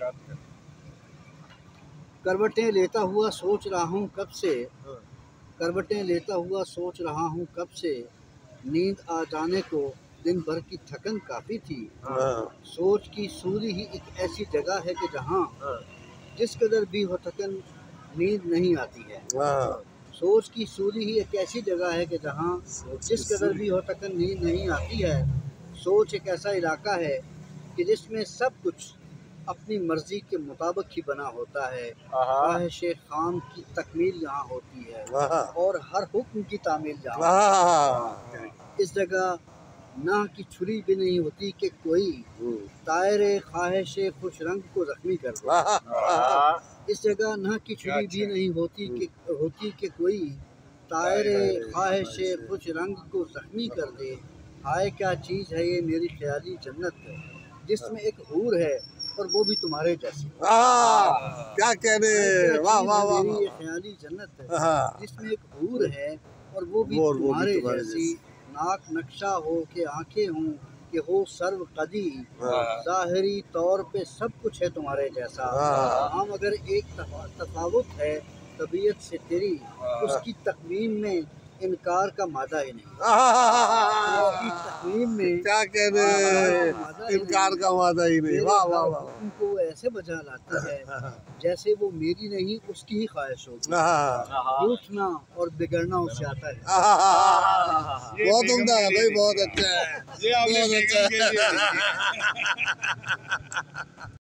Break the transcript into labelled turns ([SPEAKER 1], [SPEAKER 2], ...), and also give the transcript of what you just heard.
[SPEAKER 1] इरशाद करें।
[SPEAKER 2] करवटें लेता हुआ सोच रहा हूँ कब से।
[SPEAKER 1] हाँ।
[SPEAKER 2] करवटें लेता हुआ सोच रहा हूँ कब से। नींद आ जाने को दिन भर की थकन काफ़ी थी।
[SPEAKER 3] हाँ,
[SPEAKER 2] सोच की सूरी ही एक ऐसी जगह है कि जहाँ
[SPEAKER 1] हाँ।
[SPEAKER 2] जिस कदर भी हो थकन नींद नहीं आती है।
[SPEAKER 3] हाँ,
[SPEAKER 2] सोच की सूरी ही एक ऐसी जगह है कि जहाँ जिस कदर भी हो थकन नींद नहीं आती है। सोच एक ऐसा इलाका है कि जिसमें सब कुछ अपनी मर्ज़ी के मुताबिक ही बना होता है। ख्वाहिश खाम की तकमील यहाँ होती है और हर हुक्म की तामील यहाँ इस जगह ना की छुरी भी नहीं होती कि कोई।
[SPEAKER 3] हम्म,
[SPEAKER 2] तायर ख्वाहिश खुश रंग को जख्मी कर दे। इस जगह ना की छुरी भी नहीं होती कि होती कि कोई। तायर ख्वाहिश खुश रंग को जख्मी कर दे। हाय क्या चीज़ है ये मेरी ख्याली जन्नत। है जिसमें एक हूर है और वो भी तुम्हारे जैसी।
[SPEAKER 3] हाँ, क्या कहने
[SPEAKER 2] क्या
[SPEAKER 3] वाह वाह वाह
[SPEAKER 2] ख्याली जन्नत है
[SPEAKER 3] हाँ,
[SPEAKER 2] जिसमें एक हूर है और वो भी तुम्हारे जैसी नाक नक्शा हो के आँखें हों कि हो सर्व कदी
[SPEAKER 3] हाँ,
[SPEAKER 2] ज़ाहरी तौर पे सब कुछ है तुम्हारे जैसा।
[SPEAKER 3] हाँ।
[SPEAKER 2] हम अगर एक तफावत है तबीयत से तेरी उसकी तकवीम में इनकार का मादा ही नहीं
[SPEAKER 3] हाँ,
[SPEAKER 2] में
[SPEAKER 3] क्या कहने इनकार का वादा ही नहीं। वाह वाह वाह
[SPEAKER 2] हुक्म को वो ऐसे बजा लाती है जैसे वो मेरी नहीं उसकी ही ख्वाहिश होगी
[SPEAKER 3] हाँ,
[SPEAKER 2] रूठना और बिगड़ना उससे आता है।
[SPEAKER 3] हाँ, बहुत उम्दा है भाई बहुत अच्छा है। बहुत अच्छा
[SPEAKER 1] के लिए